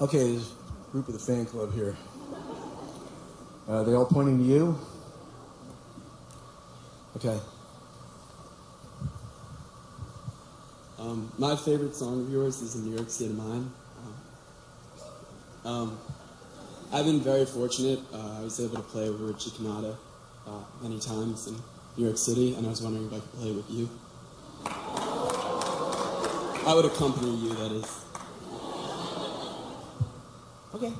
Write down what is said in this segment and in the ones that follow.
Okay, there's a group of the fan club here. Uh, they all pointing to you? Okay. Um, my favorite song of yours is "In New York State of Mind." Um, I've been very fortunate. Uh, I was able to play with Richie Cannata uh, many times in New York City, and I was wondering if I could play with you. I would accompany you, that is. Okay.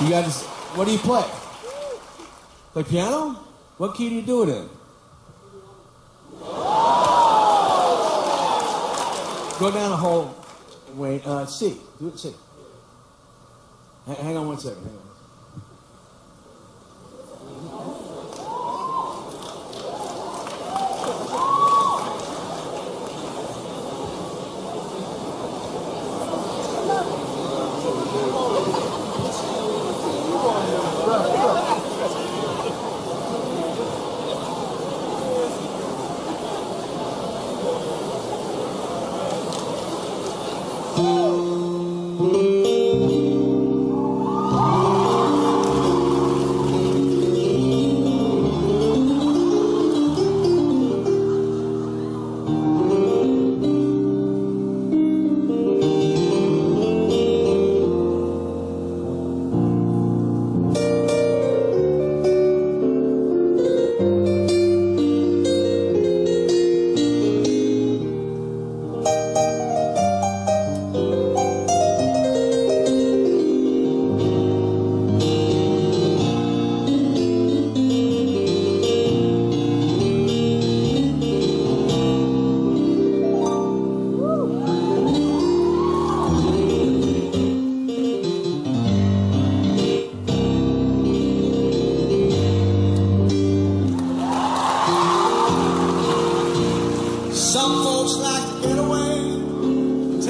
You guys, what do you play? Play piano? What key do you do it in? Go down a whole way. Uh, C. Do it C. H- hang on one second. Hang on.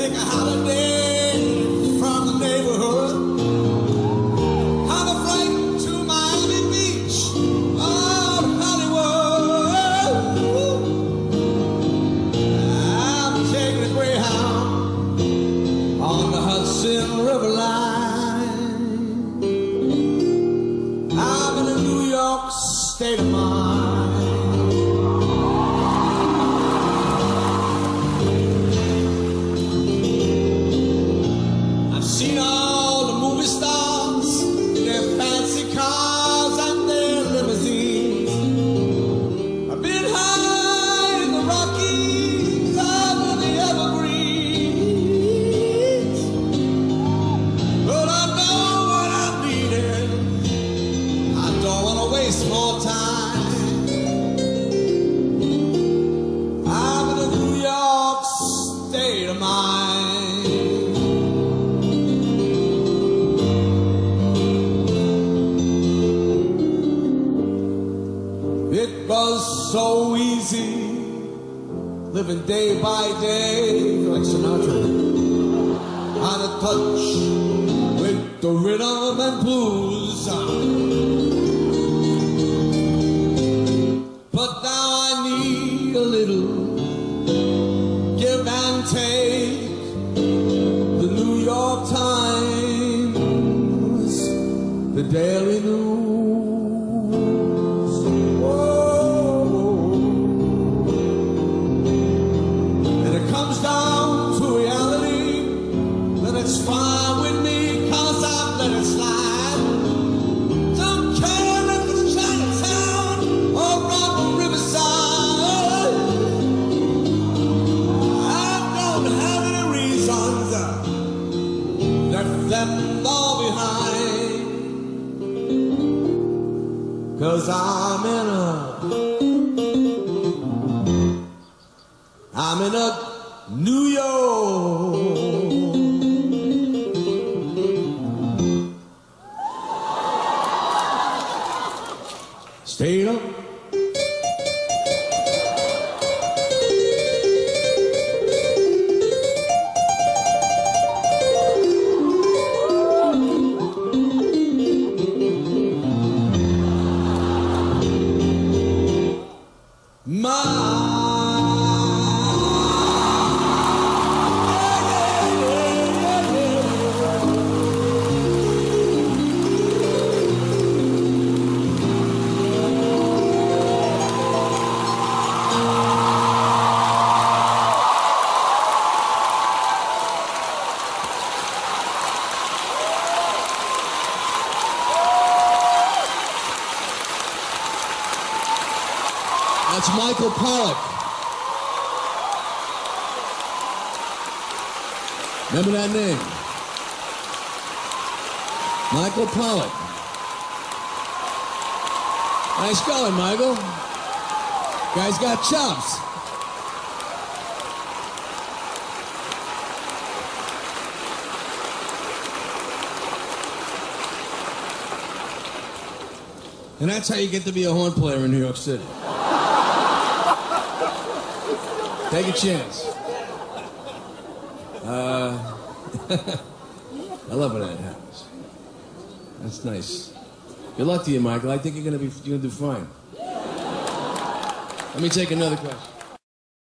Take a holiday It was so easy living day by day like Sinatra. On a touch with the rhythm and blues. The Daily News. Whoa. And it comes down to reality, then it's fine with me, cause I've let it slide. Cause I'm in a I'm in a New York. State of That's Michael Pollack. Remember that name? Michael Pollack. Nice going, Michael. Guy's got chops. And that's how you get to be a horn player in New York City. Take a chance. Uh, I love when that happens. That's nice. Good luck to you, Michael. I think you're gonna be you're gonna do fine. Let me take another question.